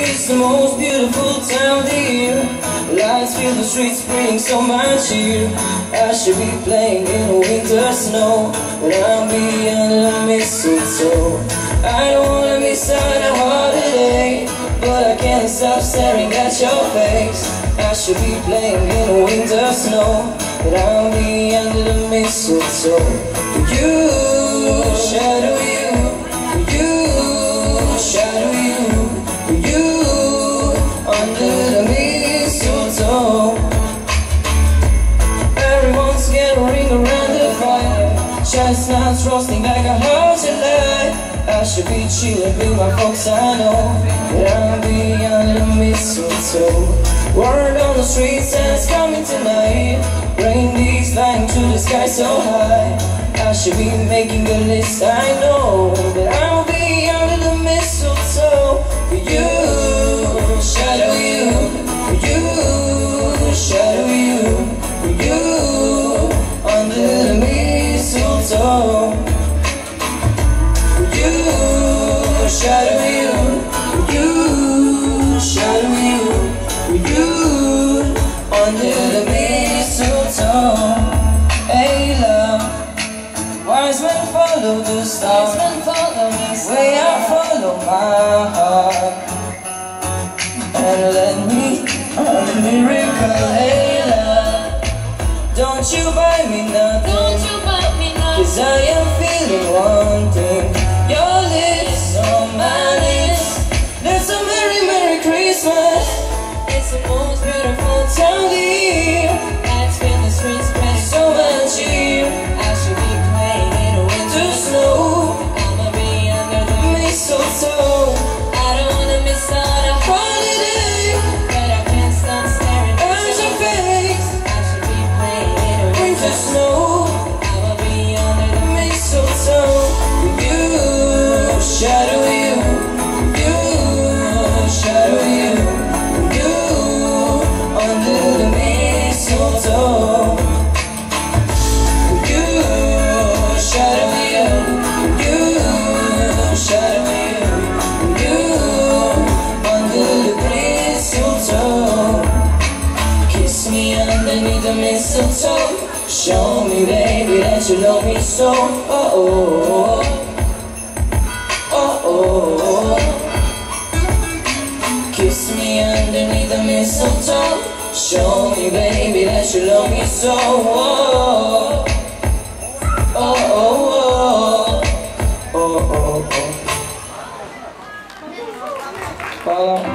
It's the most beautiful time of the year. Lights fill the streets, bring so much cheer. I should be playing in the winter snow, but I'll be under the mistletoe. I don't wanna miss out on holiday, but I can't stop staring at your face. I should be playing in the winter snow, but I'll be under the mistletoe. You, chestnuts roasting like a house of light. I should be chilling with my folks, I know. But I'll be under the mistletoe Word on the streets Santa's coming tonight Rain flying to the sky so high. I should be making a list, I know. But I'll you, shadow you, you, shadow you, you, under the mistletoe. Hey love, wise men follow the stars, way I follow my heart, and let me a miracle. Hey love, don't you buy me nothing, Don't you buy me nothing. cause I am feeling one the most beautiful. Time me underneath the mistletoe. Show me, baby, that you love me so. Oh, oh, oh, oh. Kiss me underneath the mistletoe. Show me, baby, that you love me so. Oh, oh, oh, oh, oh, oh. oh.